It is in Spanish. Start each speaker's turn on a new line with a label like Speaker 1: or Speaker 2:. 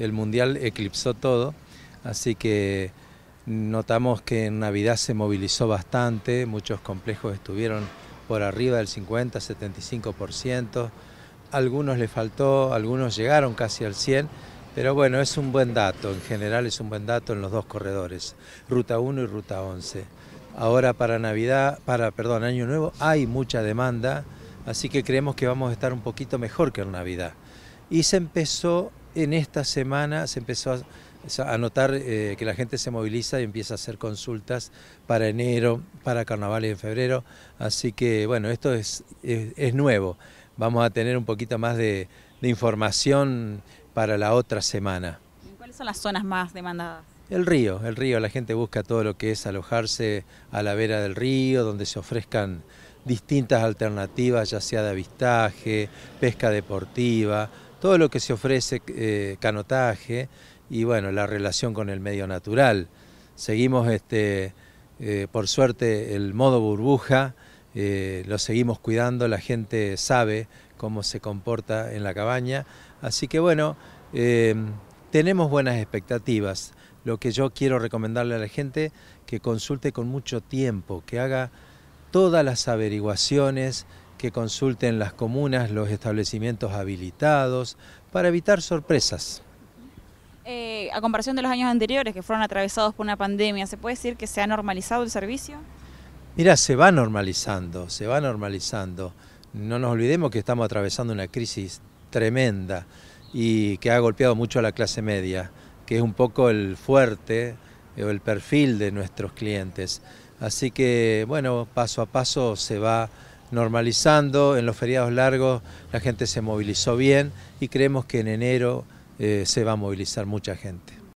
Speaker 1: el Mundial eclipsó todo, así que notamos que en Navidad se movilizó bastante, muchos complejos estuvieron por arriba del 50-75%, algunos le faltó, algunos llegaron casi al 100%, pero bueno, es un buen dato, en general es un buen dato en los dos corredores, Ruta 1 y Ruta 11. Ahora para Navidad, para, perdón, Año Nuevo hay mucha demanda, así que creemos que vamos a estar un poquito mejor que en Navidad. Y se empezó en esta semana, se empezó a, notar eh, que la gente se moviliza y empieza a hacer consultas para enero, para carnaval en febrero, así que bueno, esto es, es, nuevo. Vamos a tener un poquito más de, de información para la otra semana.
Speaker 2: ¿Cuáles son las zonas más demandadas?
Speaker 1: El río, el río, la gente busca todo lo que es alojarse a la vera del río, donde se ofrezcan distintas alternativas, ya sea de avistaje, pesca deportiva, todo lo que se ofrece, eh, canotaje y bueno, la relación con el medio natural. Seguimos, este, eh, por suerte, el modo burbuja, eh, lo seguimos cuidando, la gente sabe cómo se comporta en la cabaña, así que bueno, tenemos buenas expectativas. Lo que yo quiero recomendarle a la gente que consulte con mucho tiempo, que haga todas las averiguaciones, que consulten las comunas, los establecimientos habilitados, para evitar sorpresas.
Speaker 2: Eh, a comparación de los años anteriores que fueron atravesados por una pandemia, ¿se puede decir que se ha normalizado el servicio?
Speaker 1: Mira, se va normalizando, se va normalizando. No nos olvidemos que estamos atravesando una crisis tremenda y que ha golpeado mucho a la clase media que es un poco el fuerte o el perfil de nuestros clientes. Así que, bueno, paso a paso se va normalizando, en los feriados largos la gente se movilizó bien y creemos que en enero eh, se va a movilizar mucha gente.